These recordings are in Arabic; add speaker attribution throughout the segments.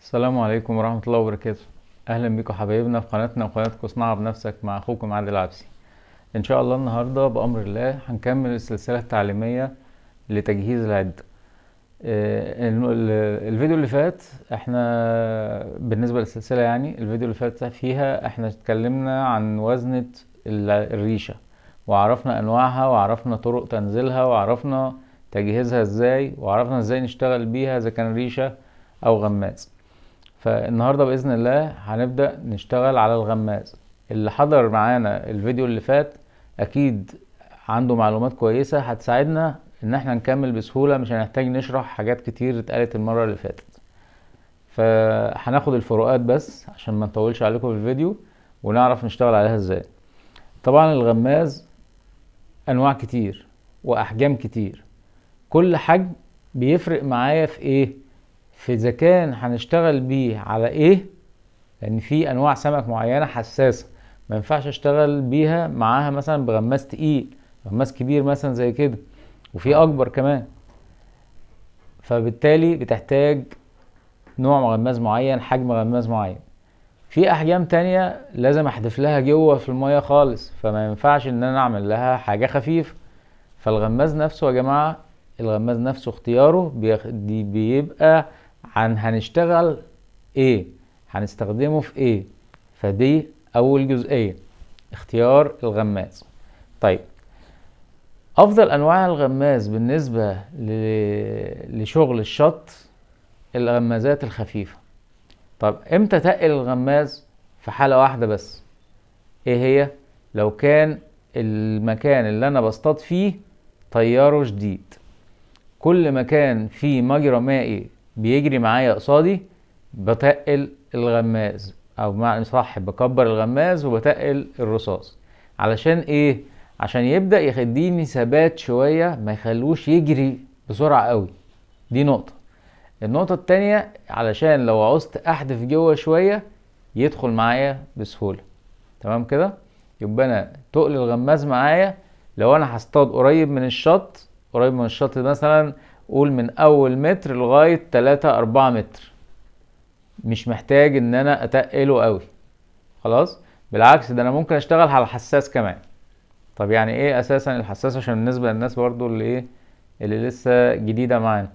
Speaker 1: السلام عليكم ورحمة الله وبركاته. أهلا بكم حبايبنا في قناتنا وقناتكم اصنعها بنفسك مع أخوكم عادل عبسي. إن شاء الله النهاردة بأمر الله هنكمل السلسلة التعليمية لتجهيز العدة آه، ال- ال- الفيديو اللي فات إحنا بالنسبة للسلسلة يعني الفيديو اللي فات فيها إحنا اتكلمنا عن وزنة ال- الريشة وعرفنا أنواعها وعرفنا طرق تنزيلها وعرفنا تجهيزها إزاي وعرفنا إزاي نشتغل بيها إذا كان ريشة أو غماز. فالنهارده بإذن الله هنبدأ نشتغل على الغماز. اللي حضر معانا الفيديو اللي فات أكيد عنده معلومات كويسة هتساعدنا إن إحنا نكمل بسهولة مش هنحتاج نشرح حاجات كتير اتقالت المرة اللي فاتت. فهناخد الفروقات بس عشان ما نطولش عليكم في الفيديو ونعرف نشتغل عليها إزاي. طبعا الغماز أنواع كتير وأحجام كتير. كل حجم بيفرق معايا في إيه؟ في اذا كان هنشتغل بيه على إيه؟ لأن في أنواع سمك معينة حساسة. ما ينفعش أشتغل بيها معاها مثلا بغماز تقيل غماز كبير مثلا زي كده وفي أكبر كمان. فبالتالي بتحتاج نوع غماز معين حجم غماز معين. في أحجام تانية لازم أحدف لها جوه في المية خالص فما ينفعش إن أنا أعمل لها حاجة خفيفة. فالغماز نفسه يا جماعة الغماز نفسه اختياره بيبقى عن هنشتغل إيه هنستخدمه في إيه فدي أول جزئية. اختيار الغماز. طيب. أفضل أنواع الغماز بالنسبة. لشغل الشط الغمازات الخفيفة. طب إمتى تقل الغماز؟ في حالة واحدة بس. إيه هي؟ لو كان المكان اللي أنا بصطاد فيه تياره شديد. كل مكان فيه مجرى مائي بيجري معايا قصادي بتقل الغماز أو بمعنى صح بكبر الغماز وبتقل الرصاص. علشان إيه؟ عشان يبدأ يخديني ثبات شوية ما يخلوش يجري بسرعة قوي. دي نقطة. النقطة التانية علشان لو عوزت أحدف جوه شوية يدخل معايا بسهولة. تمام كده؟ يبقى أنا تقل الغماز معايا. لو أنا هصطاد قريب من الشط قريب من الشط مثلا قول من أول متر لغاية تلاتة أربعة متر. مش محتاج إن أنا أتقله قوي. خلاص؟ بالعكس ده أنا ممكن أشتغل على الحساس كمان. طب يعني إيه أساسا الحساس؟ عشان بالنسبة للناس برضو اللي إيه اللي لسه جديدة معانا.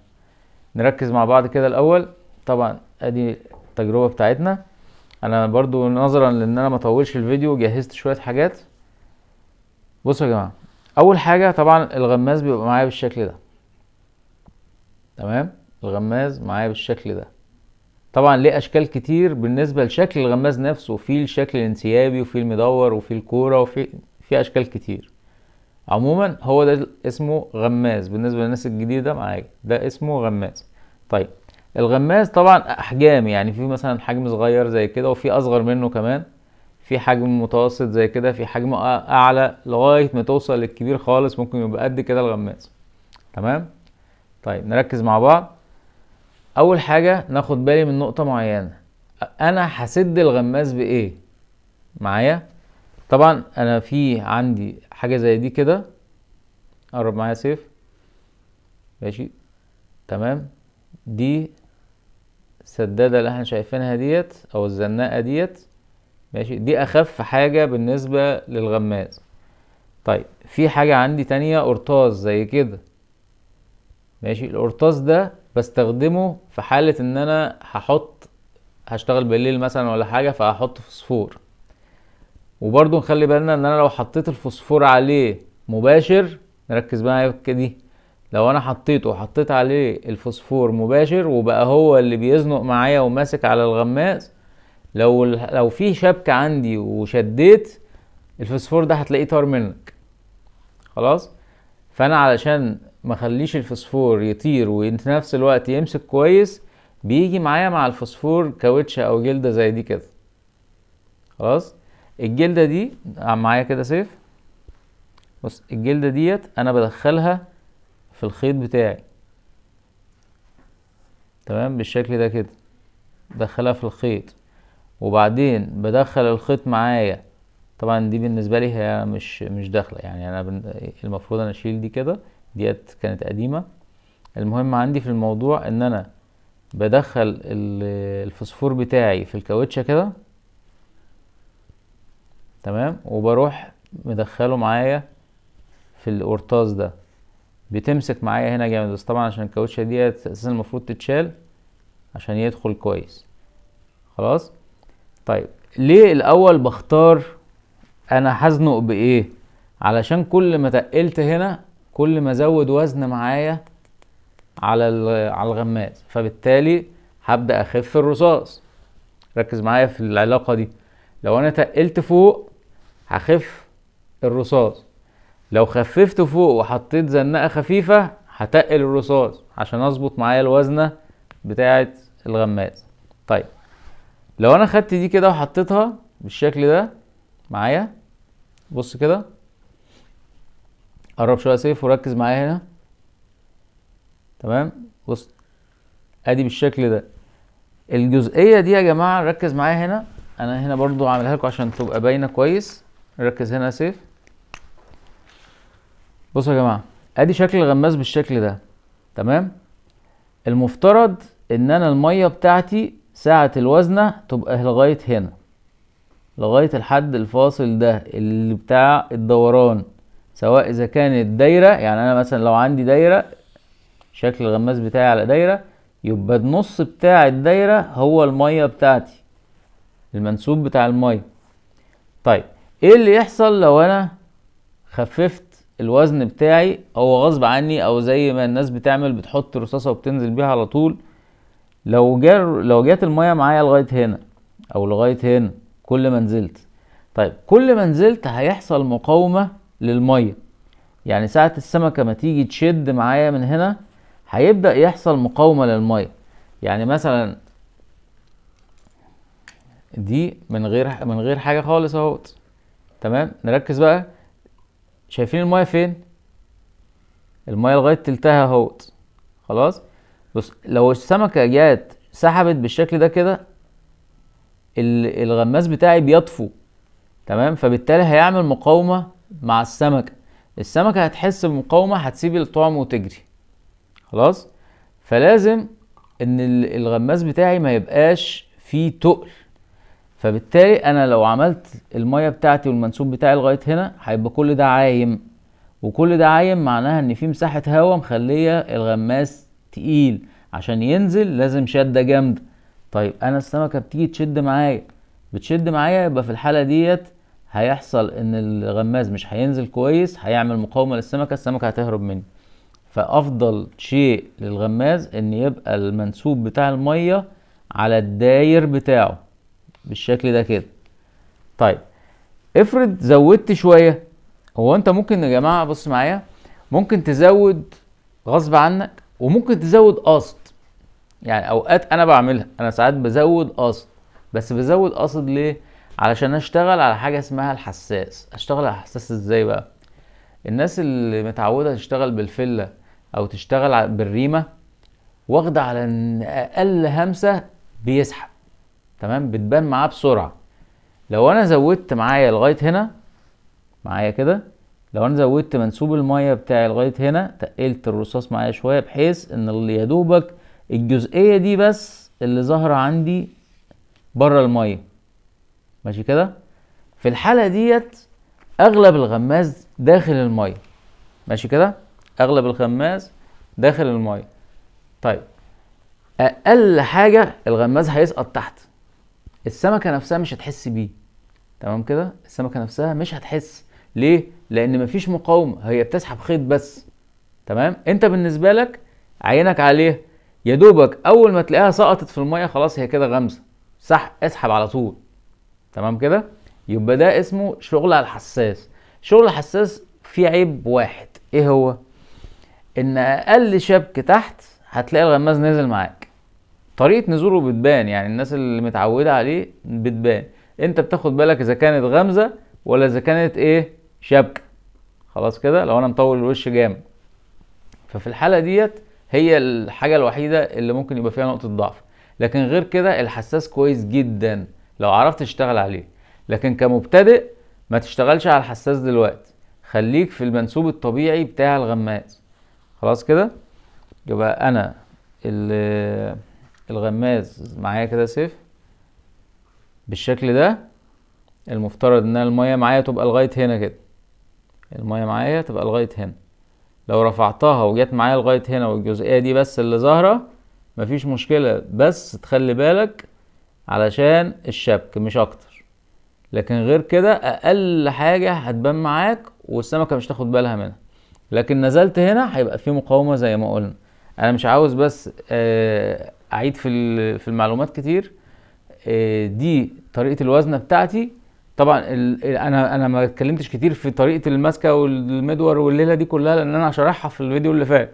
Speaker 1: نركز مع بعض كده الأول. طبعا أدي التجربة بتاعتنا. أنا برضو نظرا لإن أنا مطولش الفيديو جهزت شوية حاجات. بصوا يا جماعة أول حاجة طبعا الغماز بيبقى معايا بالشكل ده. تمام؟ الغماز معايا بالشكل ده. طبعا ليه أشكال كتير بالنسبة لشكل الغماز نفسه في الشكل الانسيابي وفي المدور وفي الكورة وفي في أشكال كتير. عموما هو ده اسمه غماز بالنسبة للناس الجديدة معايا. ده اسمه غماز. طيب الغماز طبعا احجام يعني في مثلا حجم صغير زي كده وفي أصغر منه كمان. في حجم متوسط زي كده في حجم أعلى لغاية ما توصل للكبير خالص ممكن يبقى قد كده الغماز. تمام؟ طيب نركز مع بعض. أول حاجة ناخد بالي من نقطة معينة. أنا هسد الغماز بإيه؟ معايا؟ طبعا أنا في عندي حاجة زي دي كده. قرب معايا سيف. ماشي. تمام. دي السدادة اللي إحنا شايفينها ديت أو الزناقة ديت. ماشي. دي أخف حاجة بالنسبة للغماز طيب في حاجة عندي تانية قرطاس زي كده. ماشي؟ القرطاس ده بستخدمه في حالة إن أنا هحط هشتغل بالليل مثلا ولا حاجة فهحط فوسفور. وبرضو نخلي بالنا إن أنا لو حطيت الفوسفور عليه مباشر نركز معايا دي. لو أنا حطيته وحطيت عليه الفوسفور مباشر وبقى هو اللي بيزنق معايا وماسك على الغماز لو لو في شبكة عندي وشديت الفوسفور ده هتلاقيه طار منك. خلاص؟ فأنا علشان ما أخليش الفوسفور يطير وفي نفس الوقت يمسك كويس بيجي معايا مع الفوسفور كاوتشة أو جلدة زي دي كده. خلاص؟ الجلدة دي معايا كده سيف؟ بص الجلدة ديت أنا بدخلها في الخيط بتاعي. تمام؟ بالشكل ده كده. بدخلها في الخيط. وبعدين بدخل الخيط معايا طبعا دي بالنسبة لي هي مش مش داخلة. يعني أنا. المفروض أنا أشيل دي كده ديت كانت قديمة. المهم عندي في الموضوع إن أنا بدخل ال- الفوسفور بتاعي في الكاوتشة كده. تمام؟ وبروح مدخله معايا في القرطاس ده. بتمسك معايا هنا جامد. بس طبعا عشان الكاوتشة دي أساسا المفروض تتشال عشان يدخل كويس. خلاص؟ طيب ليه الأول بختار أنا هزنق بإيه؟ علشان كل ما تقلت هنا كل ما أزود وزن معايا على على الغماز فبالتالي هبدأ أخف الرصاص. ركز معايا في العلاقة دي. لو أنا تقلت فوق هخف الرصاص. لو خففت فوق وحطيت زنقة خفيفة هتقل الرصاص عشان أظبط معايا الوزنة بتاعه الغماز طيب لو أنا خدت دي كده وحطيتها بالشكل ده معايا؟ بص كده. قرب شوية سيف وركز معايا هنا. تمام؟ بص. أدي بالشكل ده. الجزئية دي يا جماعة ركز معايا هنا. أنا هنا برضو عاملها لكم عشان تبقى باينة كويس. ركز هنا يا سيف. بصوا يا جماعة أدي شكل الغماز بالشكل ده. تمام؟ المفترض إن أنا المية بتاعتي ساعة الوزنه تبقى لغاية هنا. لغاية الحد الفاصل ده اللي بتاع الدوران سواء إذا كانت دايره يعني أنا مثلا لو عندي دايرة شكل الغماز بتاعي على دايرة يبقى النص بتاع الدايرة هو المية بتاعتي المنسوب بتاع المية. طيب إيه اللي يحصل لو أنا خففت الوزن بتاعي؟ أو غصب عني أو زي ما الناس بتعمل بتحط رصاصة وبتنزل بيها على طول. لو جار لو جات المية معايا لغاية هنا أو لغاية هنا كل ما نزلت. طيب كل ما نزلت هيحصل مقاومة للمية. يعني ساعة السمكة ما تيجي تشد معايا من هنا هيبدأ يحصل مقاومة للمية. يعني مثلا دي من غير من غير حاجة خالص أهوت. تمام؟ نركز بقى. شايفين المية فين؟ المية لغاية تلتها أهوت. خلاص؟ بص لو السمكة جات سحبت بالشكل ده كده الغماز بتاعي بيطفو تمام؟ فبالتالي هيعمل مقاومة مع السمكة. السمكة هتحس بمقاومة هتسيب الطعم وتجري. خلاص؟ فلازم إن ال- الغماز بتاعي ما يبقاش فيه تقل. فبالتالي أنا لو عملت المية بتاعتي والمنسوب بتاعي لغاية هنا هيبقى كل ده عايم. وكل ده عايم معناها إن في مساحة هواء مخلية الغماز تقيل. عشان ينزل لازم شدة جامدة. طيب أنا السمكة بتيجي تشد معايا. بتشد معايا يبقى في الحالة ديت هيحصل إن الغماز مش هينزل كويس هيعمل مقاومة للسمكة السمكة هتهرب مني. فأفضل شيء للغماز إن يبقى المنسوب بتاع المية على الداير بتاعه. بالشكل ده كده. طيب افرض زودت شوية. هو أنت ممكن يا جماعة بص معايا ممكن تزود غصب عنك وممكن تزود قصد. يعني أوقات أنا بعملها. أنا ساعات بزود قصد. بس بزود قصد ليه؟ علشان أشتغل على حاجة اسمها الحساس. أشتغل على الحساس إزاي بقى؟ الناس اللي متعودة تشتغل بالفله أو تشتغل بالريمة واخدة على إن أقل همسة بيسحب. تمام؟ بتبان معاه بسرعة. لو أنا زودت معايا لغاية هنا معايا كده لو أنا زودت منسوب المية بتاعي لغاية هنا تقلت الرصاص معايا شوية بحيث إن اللي يا دوبك الجزئية دي بس اللي ظاهرة عندي بره الميه ماشي كده؟ في الحالة ديت أغلب الغماز داخل الميه ماشي كده؟ أغلب الغماز داخل الميه طيب أقل حاجة الغماز هيسقط تحت. السمكة نفسها مش هتحس بيه. تمام كده؟ السمكة نفسها مش هتحس. ليه؟ لأن مفيش مقاومة. هي بتسحب خيط بس. تمام؟ أنت بالنسبة لك عينك عليه. يا دوبك أول ما تلاقيها سقطت في المية خلاص هي كده غمزه صح اسحب على طول. تمام كده؟ يبقى ده اسمه شغل على الحساس. شغل الحساس فيه عيب واحد. إيه هو؟ إن أقل شبك تحت هتلاقي الغماز نزل معاك. طريقة نزوله بتبان يعني الناس اللي متعودة عليه بتبان. أنت بتاخد بالك إذا كانت غمزه ولا إذا كانت إيه؟ شبكة. خلاص كده؟ لو أنا مطول الوش جامد. ففي الحالة ديت هي الحاجة الوحيدة اللي ممكن يبقى فيها نقطة ضعف. لكن غير كده الحساس كويس جدا لو عرفت تشتغل عليه. لكن كمبتدئ ما تشتغلش على الحساس دلوقتي. خليك في المنسوب الطبيعي بتاع الغماز خلاص كده؟ يبقى أنا ال- الغماز معايا كده سيف بالشكل ده المفترض إن المية معايا تبقى لغاية هنا كده. المية معايا تبقى لغاية هنا. لو رفعتها وجت معايا لغاية هنا والجزئية دي بس اللي ظاهرة مفيش مشكلة. بس تخلي بالك علشان الشبك مش أكتر. لكن غير كده أقل حاجة هتبان معاك والسمكة مش تاخد بالها منها. لكن نزلت هنا هيبقى في مقاومة زي ما قلنا. أنا مش عاوز بس آه، أعيد في في المعلومات كتير. آه، دي طريقة الوزنة بتاعتي. طبعا أنا أنا ما اتكلمتش كتير في طريقة المسكة والمدور والليلة دي كلها لأن أنا شارحها في الفيديو اللي فات.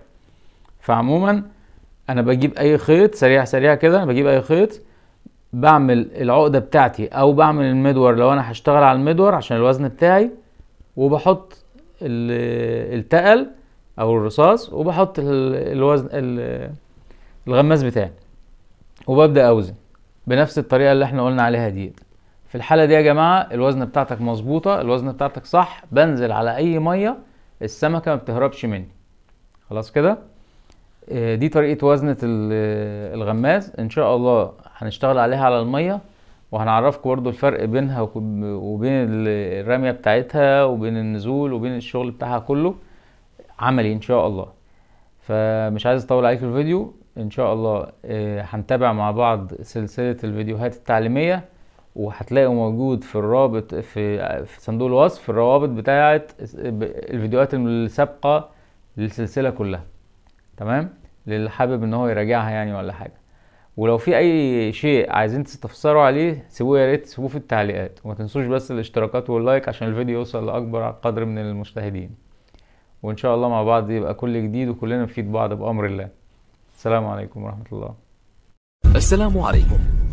Speaker 1: فعموما أنا بجيب أي خيط سريع سريع كده أنا بجيب أي خيط بعمل العقدة بتاعتي أو بعمل المدور. لو أنا هشتغل على المدور عشان الوزن بتاعي وبحط ال- التقل أو الرصاص وبحط ال- الوزن ال- الغماز بتاعي وببدأ أوزن بنفس الطريقة اللي إحنا قلنا عليها دي في الحالة دي يا جماعة الوزنة بتاعتك مظبوطة الوزنة بتاعتك صح بنزل على أي مية السمكة ما بتهربش مني. خلاص كده؟ آه، دي طريقة وزنة ال- الغماز إن شاء الله هنشتغل عليها على المية وهنعرفكم برضو الفرق بينها وبين ال- الرمية بتاعتها وبين النزول وبين الشغل بتاعها كله عملي إن شاء الله. فمش عايز أطول عليك الفيديو إن شاء الله آه، هنتابع مع بعض سلسلة الفيديوهات التعليمية. وهتلاقوا موجود في الرابط في في صندوق الوصف الروابط بتاعة الفيديوهات السابقة للسلسلة كلها. تمام؟ للي حابب إن هو يراجعها يعني ولا حاجة. ولو في أي شيء عايزين تستفسروا عليه سيبوه يا ريت سيبوه في التعليقات. وما تنسوش بس الاشتراكات واللايك عشان الفيديو يوصل لأكبر قدر من المشاهدين وإن شاء الله مع بعض يبقى كل جديد وكلنا نفيد بعض بأمر الله. السلام عليكم ورحمة الله.
Speaker 2: السلام عليكم.